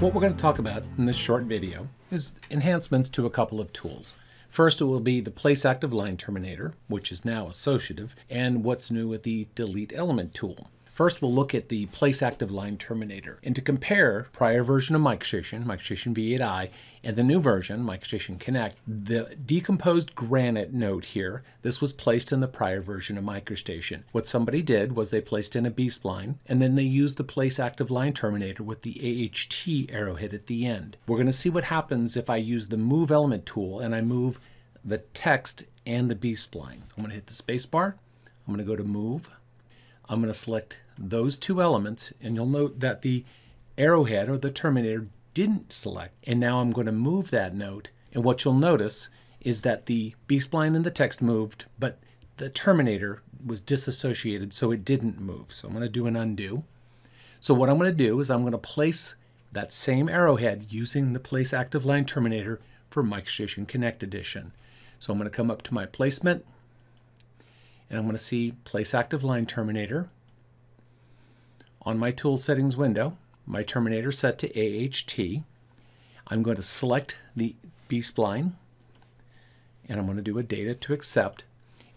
What we're going to talk about in this short video is enhancements to a couple of tools. First, it will be the Place Active Line Terminator, which is now associative, and what's new with the Delete Element tool. First, we'll look at the Place Active Line Terminator. And to compare prior version of MicroStation, MicroStation V8i, and the new version, MicroStation Connect, the decomposed granite note here, this was placed in the prior version of MicroStation. What somebody did was they placed in a B-spline, and then they used the Place Active Line Terminator with the AHT arrowhead at the end. We're going to see what happens if I use the Move Element tool and I move the text and the B-spline. I'm going to hit the spacebar. I'm going to go to Move. I'm going to select those two elements and you'll note that the arrowhead or the terminator didn't select and now I'm going to move that note and what you'll notice is that the B-spline and the text moved but the terminator was disassociated so it didn't move. So I'm going to do an undo. So what I'm going to do is I'm going to place that same arrowhead using the Place Active Line Terminator for MicroStation Connect Edition. So I'm going to come up to my placement and I'm going to see Place Active Line Terminator. On my Tool Settings window, my terminator set to AHT. I'm going to select the B-spline and I'm going to do a data to accept.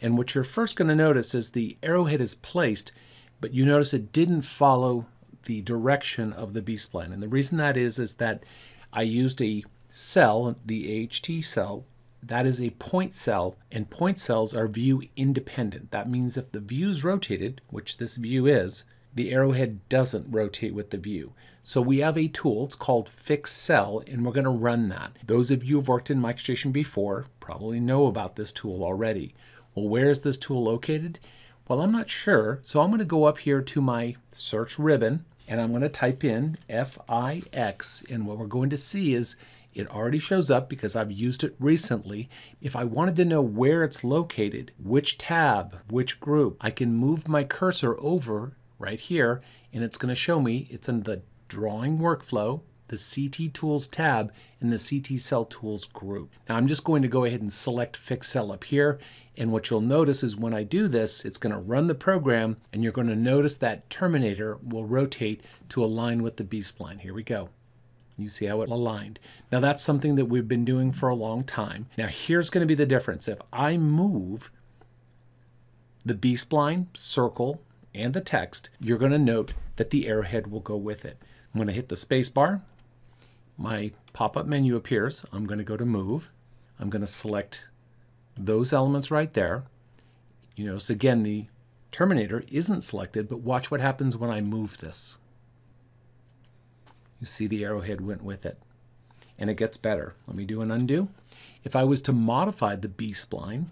And what you're first going to notice is the arrowhead is placed, but you notice it didn't follow the direction of the B-spline. And the reason that is, is that I used a cell, the AHT cell, that is a point cell, and point cells are view independent. That means if the view is rotated, which this view is, the arrowhead doesn't rotate with the view. So we have a tool, it's called Fix Cell, and we're going to run that. Those of you who've worked in MicroStation before probably know about this tool already. Well, where is this tool located? Well, I'm not sure, so I'm going to go up here to my search ribbon, and I'm going to type in FIX, and what we're going to see is it already shows up because I've used it recently. If I wanted to know where it's located, which tab, which group, I can move my cursor over right here and it's going to show me it's in the drawing workflow, the CT Tools tab, in the CT Cell Tools group. Now I'm just going to go ahead and select Fix Cell up here and what you'll notice is when I do this, it's going to run the program and you're going to notice that Terminator will rotate to align with the B-spline. Here we go. You see how it aligned. Now that's something that we've been doing for a long time. Now here's going to be the difference. If I move the B-spline, circle, and the text, you're going to note that the arrowhead will go with it. I'm going to hit the space bar. My pop-up menu appears. I'm going to go to Move. I'm going to select those elements right there. You notice again the Terminator isn't selected, but watch what happens when I move this. You see the arrowhead went with it. And it gets better. Let me do an undo. If I was to modify the B-spline,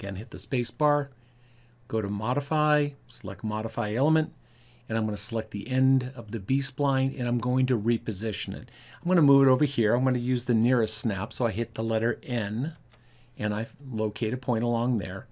again hit the space bar, go to modify, select modify element, and I'm going to select the end of the B-spline and I'm going to reposition it. I'm going to move it over here. I'm going to use the nearest snap, so I hit the letter N and I locate a point along there.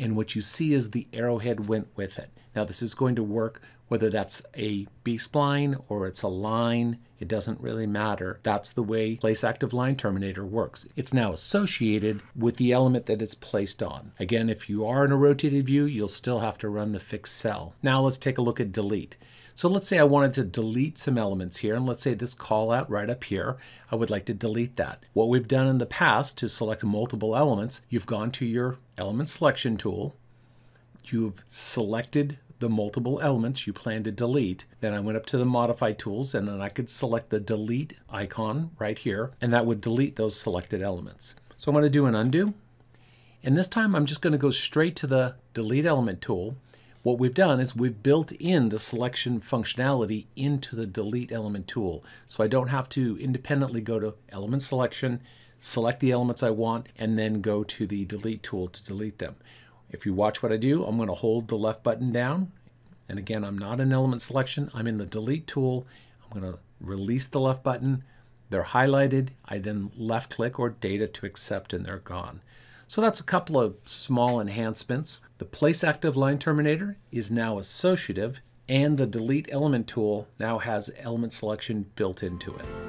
And what you see is the arrowhead went with it. Now this is going to work whether that's a B-spline or it's a line, it doesn't really matter. That's the way Place Active Line Terminator works. It's now associated with the element that it's placed on. Again, if you are in a rotated view, you'll still have to run the fix cell. Now let's take a look at delete. So let's say I wanted to delete some elements here, and let's say this call out right up here, I would like to delete that. What we've done in the past to select multiple elements, you've gone to your element selection tool, you've selected the multiple elements you plan to delete. Then I went up to the modify tools and then I could select the delete icon right here and that would delete those selected elements. So I'm going to do an undo. And this time I'm just going to go straight to the delete element tool. What we've done is we've built in the selection functionality into the delete element tool. So I don't have to independently go to element selection, select the elements I want, and then go to the delete tool to delete them. If you watch what I do, I'm going to hold the left button down. And again, I'm not in element selection. I'm in the delete tool. I'm going to release the left button. They're highlighted. I then left click or data to accept and they're gone. So that's a couple of small enhancements. The place active line terminator is now associative and the delete element tool now has element selection built into it.